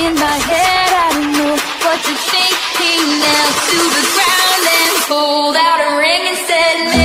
in my head. I don't know what to think. He knelt to the ground and pulled out a ring and said.